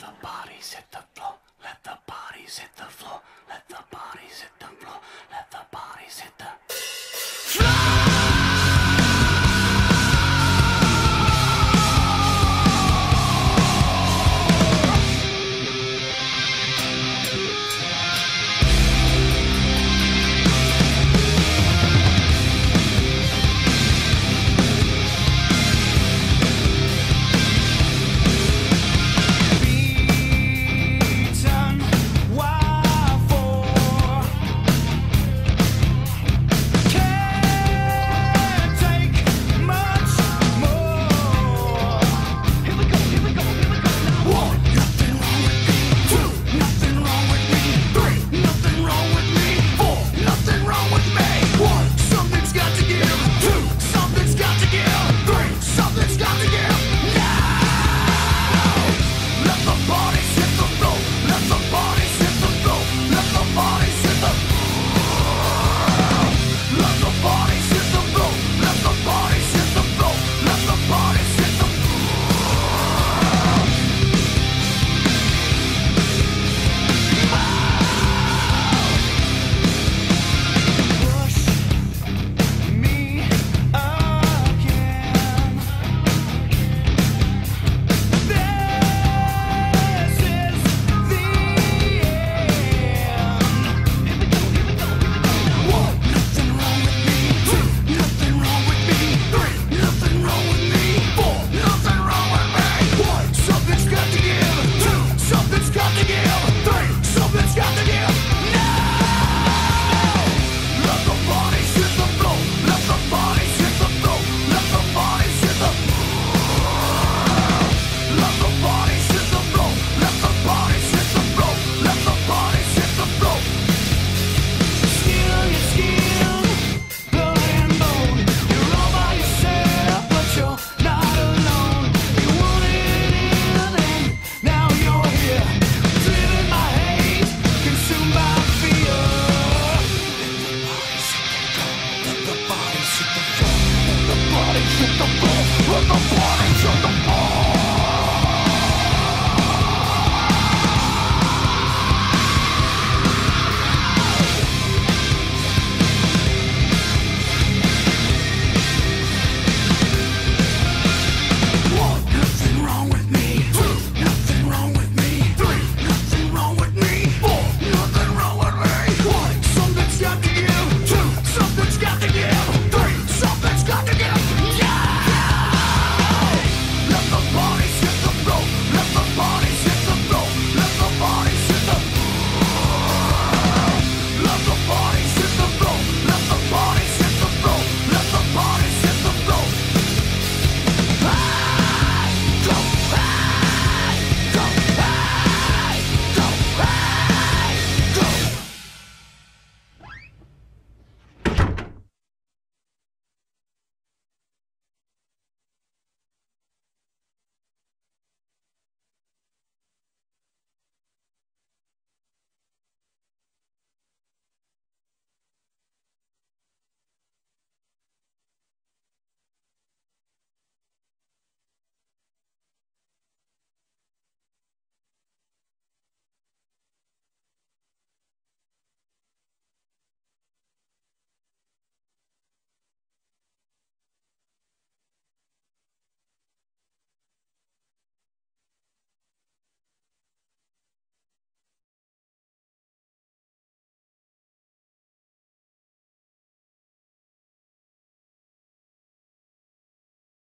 the bodies hit the